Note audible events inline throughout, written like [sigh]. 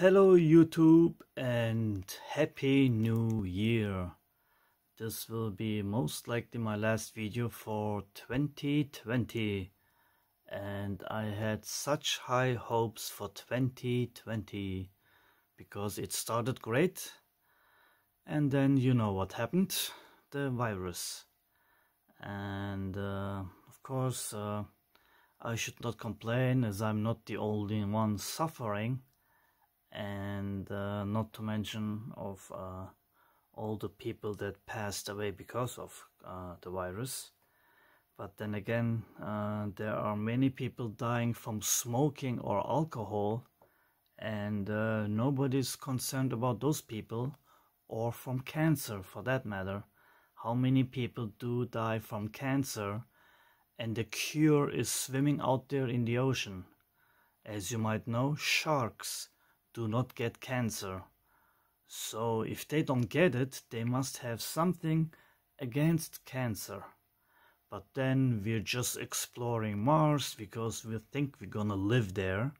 Hello YouTube and Happy New Year. This will be most likely my last video for 2020 and I had such high hopes for 2020 because it started great and then you know what happened, the virus. And uh, of course uh, I should not complain as I'm not the only one suffering and uh, not to mention of uh, all the people that passed away because of uh, the virus. But then again, uh, there are many people dying from smoking or alcohol, and uh, nobody's concerned about those people, or from cancer for that matter. How many people do die from cancer, and the cure is swimming out there in the ocean? As you might know, sharks do not get cancer. So if they don't get it, they must have something against cancer. But then we're just exploring Mars because we think we're gonna live there.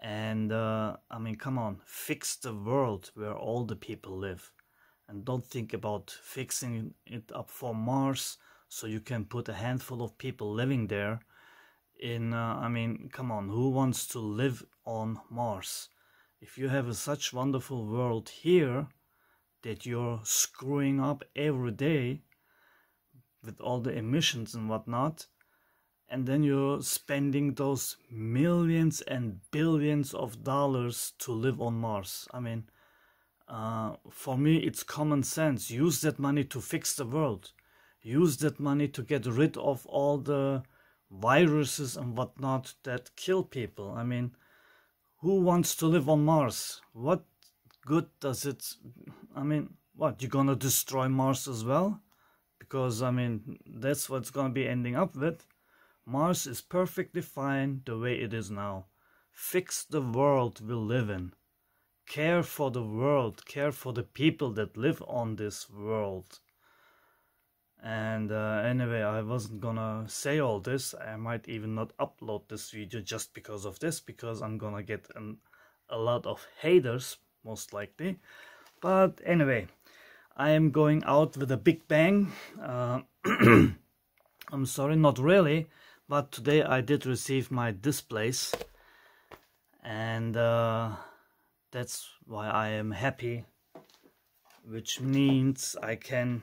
And uh, I mean, come on, fix the world where all the people live. And don't think about fixing it up for Mars so you can put a handful of people living there in, uh, I mean, come on, who wants to live on Mars? If you have a such wonderful world here that you're screwing up every day with all the emissions and whatnot and then you're spending those millions and billions of dollars to live on mars. I mean uh, for me it's common sense. Use that money to fix the world. Use that money to get rid of all the viruses and whatnot that kill people. I mean who wants to live on Mars? What good does it... I mean, what, you're gonna destroy Mars as well? Because, I mean, that's what's gonna be ending up with. Mars is perfectly fine the way it is now. Fix the world we live in. Care for the world, care for the people that live on this world and uh, anyway i wasn't gonna say all this. I might even not upload this video just because of this because i'm gonna get an, a lot of haters most likely. But anyway i am going out with a big bang. Uh, [clears throat] i'm sorry not really but today i did receive my displays. And uh, that's why i am happy which means i can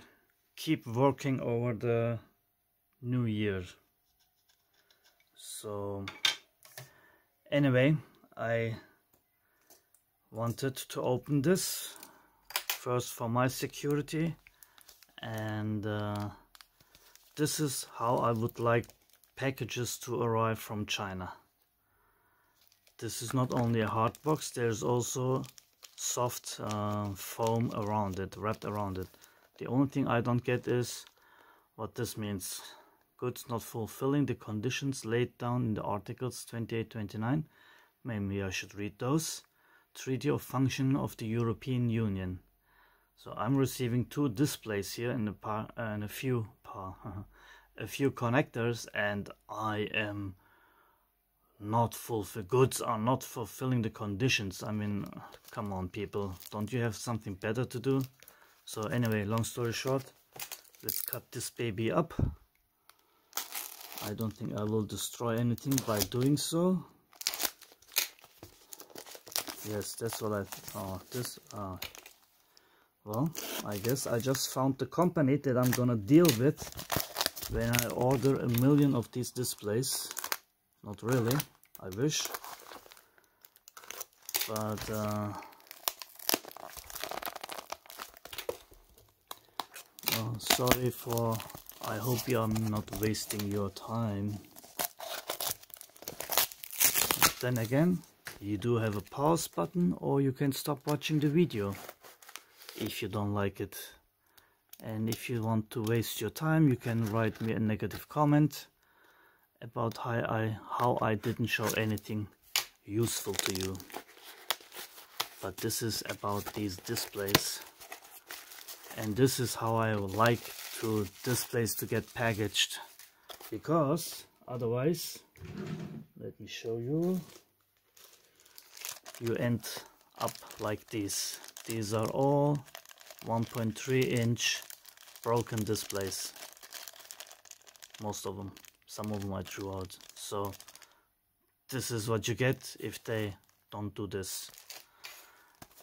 keep working over the new year. So anyway I wanted to open this first for my security and uh, this is how I would like packages to arrive from China. This is not only a hard box there's also soft uh, foam around it wrapped around it the only thing I don't get is what this means. Goods not fulfilling the conditions laid down in the Articles 28-29. Maybe I should read those. Treaty of Function of the European Union. So I'm receiving two displays here in uh, and a few [laughs] a few connectors, and I am not fulfill goods are not fulfilling the conditions. I mean, come on, people, don't you have something better to do? So anyway long story short let's cut this baby up. I don't think I will destroy anything by doing so. Yes that's what I oh this uh well I guess I just found the company that I'm gonna deal with when I order a million of these displays. Not really I wish. But uh sorry for I hope you are not wasting your time. Then again you do have a pause button or you can stop watching the video if you don't like it. And if you want to waste your time you can write me a negative comment about how I how I didn't show anything useful to you. But this is about these displays and this is how I would like to this place to get packaged. Because otherwise let me show you. You end up like these these are all 1.3 inch broken displays. Most of them some of them I threw out. So this is what you get if they don't do this.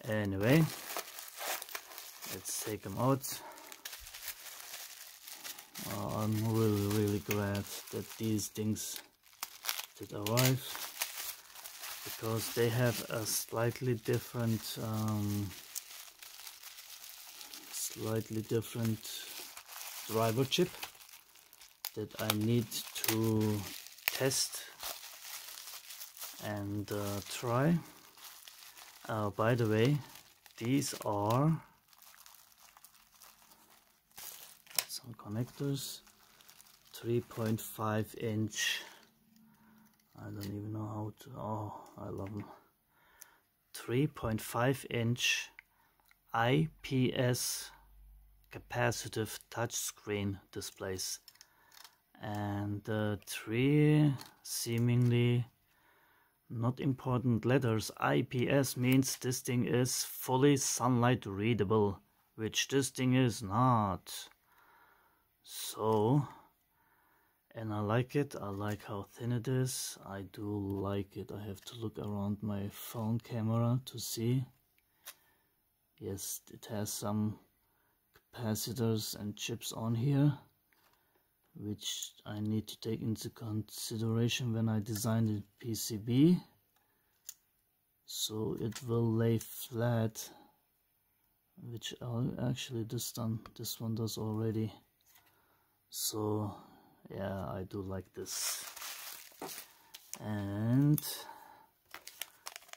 Anyway let's take them out oh, I'm really really glad that these things did arrive because they have a slightly different um, slightly different driver chip that I need to test and uh, try. Uh, by the way, these are connectors, 3.5 inch. I don't even know how to. Oh, I love them. 3.5 inch IPS capacitive touchscreen displays and the three seemingly not important letters IPS means this thing is fully sunlight readable which this thing is not so and I like it. I like how thin it is. I do like it. I have to look around my phone camera to see. Yes it has some capacitors and chips on here which I need to take into consideration when I design the PCB so it will lay flat which actually this done this one does already so yeah I do like this. And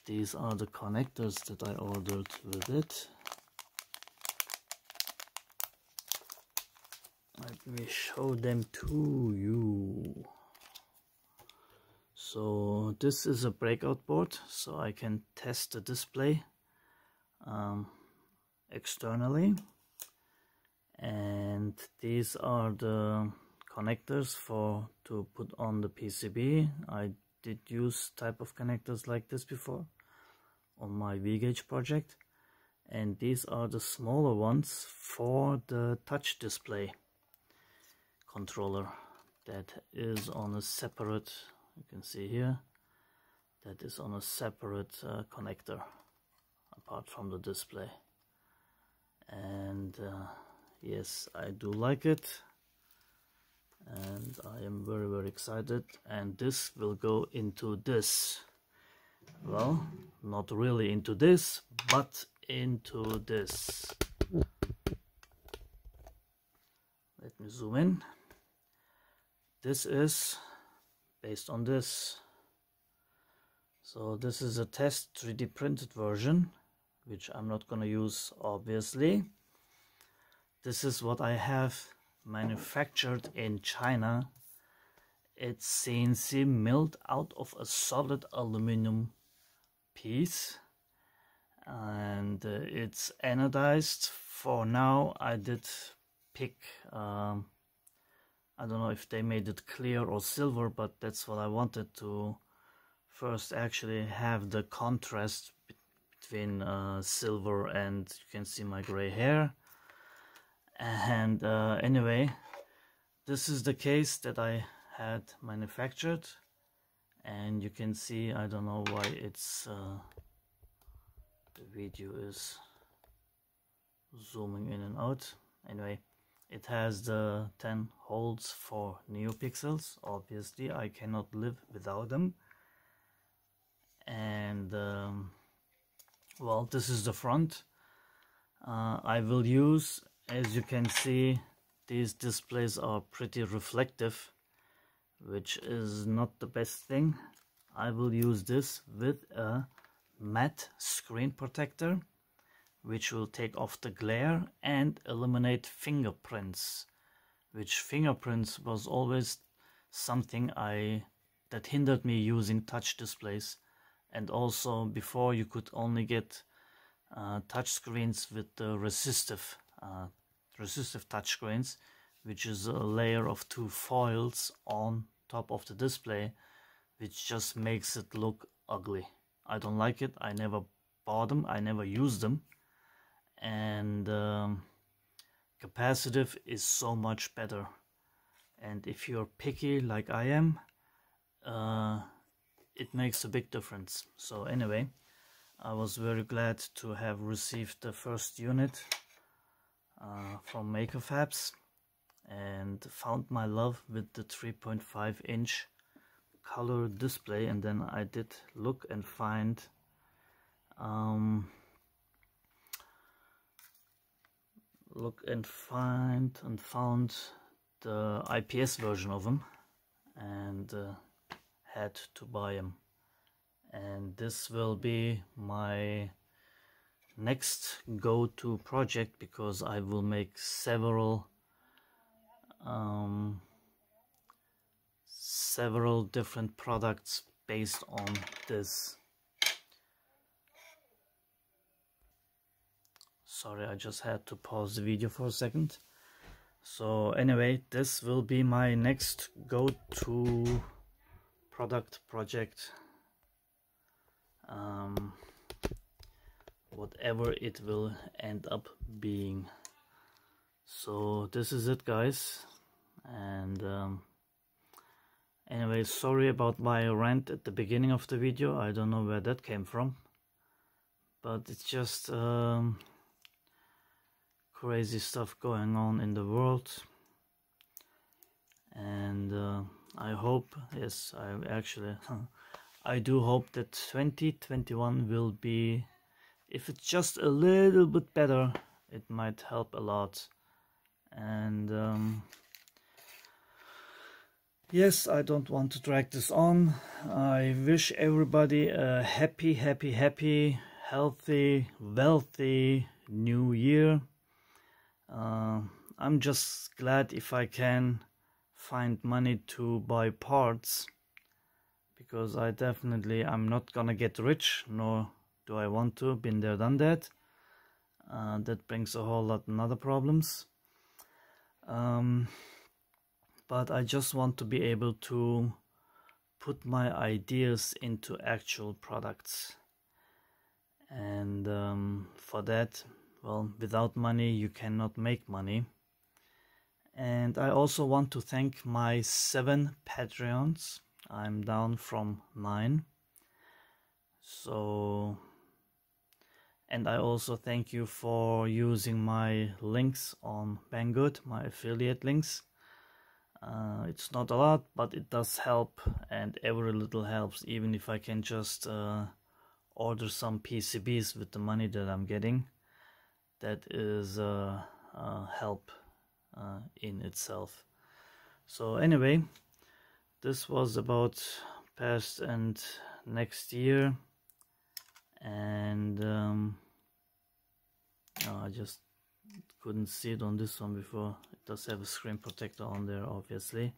these are the connectors that I ordered with it. Let me show them to you. So this is a breakout board so I can test the display um, externally and these are the connectors for to put on the PCB I did use type of connectors like this before on my V-Gauge project. And these are the smaller ones for the touch display controller that is on a separate you can see here that is on a separate uh, connector apart from the display. And uh, yes I do like it. And I am very very excited. And this will go into this. Well not really into this but into this. Let me zoom in. This is based on this. So this is a test 3d printed version which I'm not gonna use obviously this is what I have manufactured in China it's CNC milled out of a solid aluminum piece and uh, it's anodized for now I did pick um, I don't know if they made it clear or silver, but that's what I wanted to first actually have the contrast between uh, silver and you can see my gray hair. And uh, anyway, this is the case that I had manufactured and you can see, I don't know why it's, uh, the video is zooming in and out. Anyway, it has the 10 holes for NeoPixels. Obviously, I cannot live without them. And, um, well, this is the front. Uh, I will use, as you can see, these displays are pretty reflective, which is not the best thing. I will use this with a matte screen protector which will take off the glare and eliminate fingerprints which fingerprints was always something I that hindered me using touch displays and also before you could only get uh, touch screens with the resistive uh, resistive touch screens which is a layer of two foils on top of the display which just makes it look ugly. I don't like it. I never bought them. I never used them. And um, capacitive is so much better. And if you're picky like I am uh, it makes a big difference. So anyway I was very glad to have received the first unit uh, from MakerFabs and found my love with the 3.5 inch color display. And then I did look and find um, look and find and found the IPS version of them and uh, had to buy them and this will be my next go-to project because I will make several um, several different products based on this. Sorry I just had to pause the video for a second. So anyway this will be my next go-to product project. Um, whatever it will end up being. So this is it guys. And um, anyway sorry about my rant at the beginning of the video. I don't know where that came from. But it's just um, crazy stuff going on in the world. And uh, I hope yes I actually [laughs] I do hope that 2021 will be if it's just a little bit better it might help a lot. And um, yes I don't want to drag this on. I wish everybody a happy happy happy healthy wealthy new year. Uh, I'm just glad if I can find money to buy parts because I definitely I'm not gonna get rich nor do I want to? Been there done that. Uh, that brings a whole lot of other problems. Um, but I just want to be able to put my ideas into actual products. And um, for that well without money you cannot make money. And I also want to thank my seven patreons. I'm down from nine. So and I also thank you for using my links on Banggood my affiliate links. Uh, it's not a lot but it does help and every little helps even if I can just uh, order some PCBs with the money that I'm getting. That is uh, help uh, in itself. So anyway this was about past and next year and um, I just couldn't see it on this one before it does have a screen protector on there obviously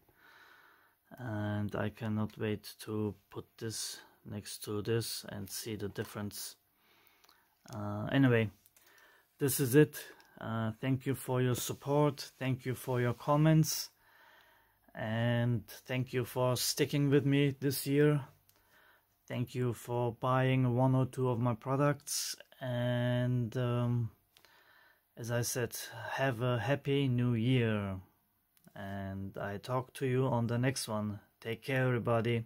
and I cannot wait to put this next to this and see the difference uh, anyway this is it. Uh, thank you for your support. Thank you for your comments. And thank you for sticking with me this year. Thank you for buying one or two of my products. And um, as I said, have a happy new year. And I talk to you on the next one. Take care, everybody.